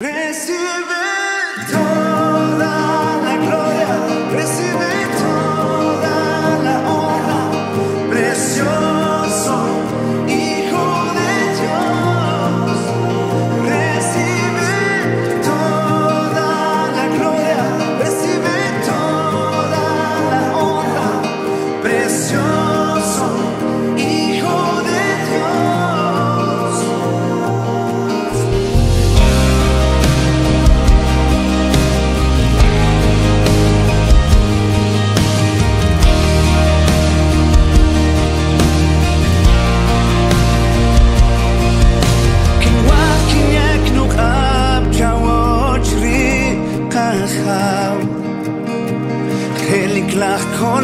Receive it.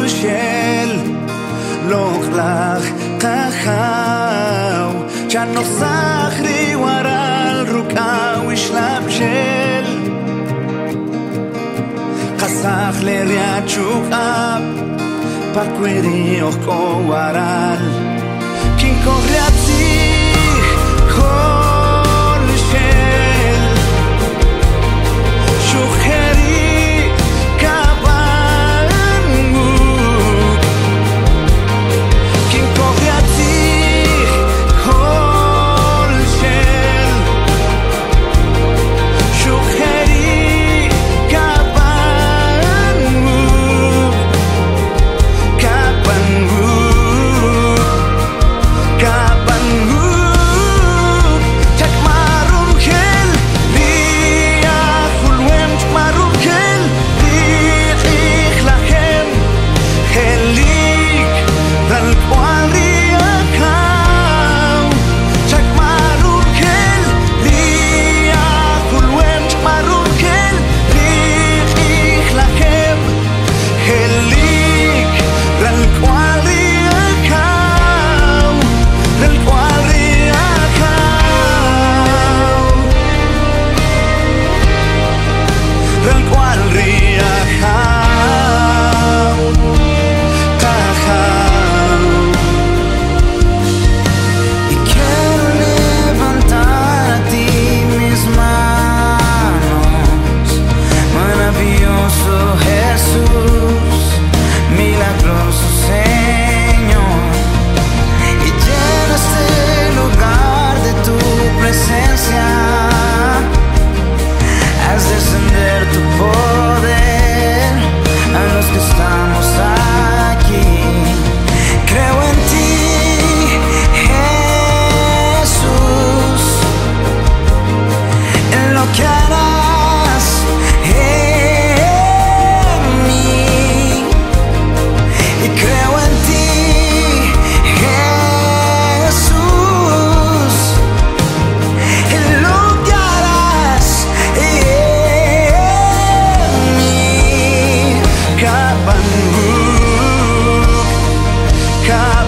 shel loch lach tachau chan no sahri shel kasakh le riachuab pakweri och kin ko sibuk kau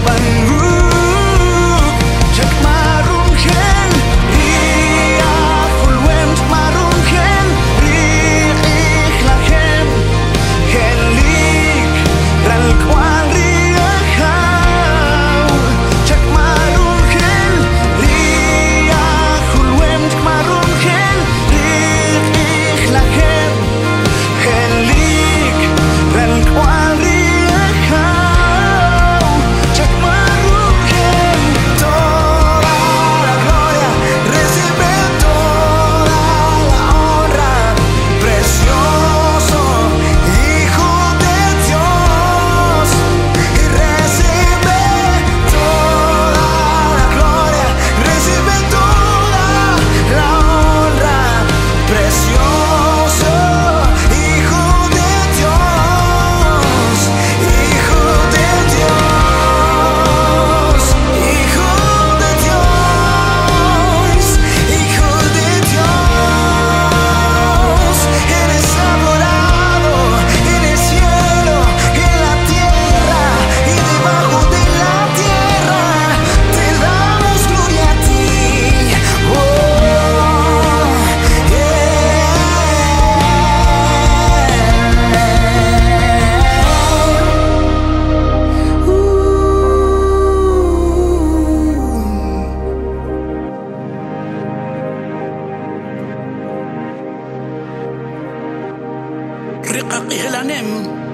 قهلانم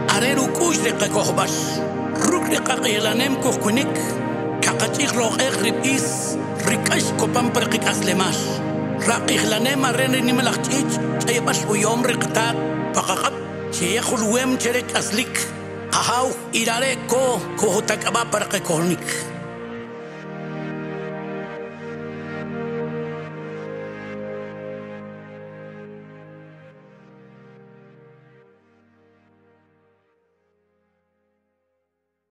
اره رو کوش ده قکوه باش. روک ده قهلانم کوه کنیک که قطیق رو اخ ریب ایس ریکش کپم پر قیق از لماش را قهلانم اره نی ملخ چیج چه باش و یوم ریقتاد فقاقب خب، چه یخلویم چرک از لیک قهاو ایراره کو کوه تکبا پر قهنیک